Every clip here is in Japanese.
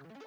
Mm-hmm.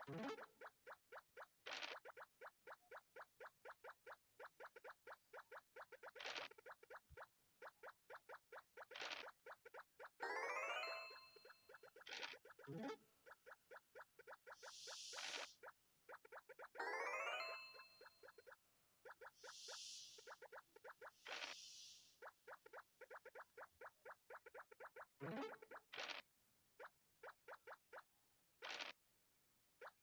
Mm-hmm.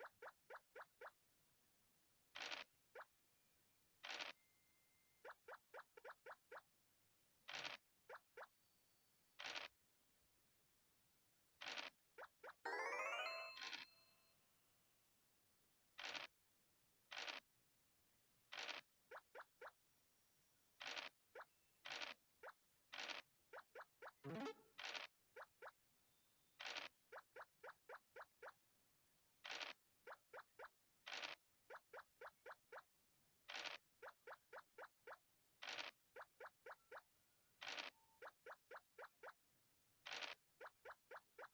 やっやっやっやっやっ。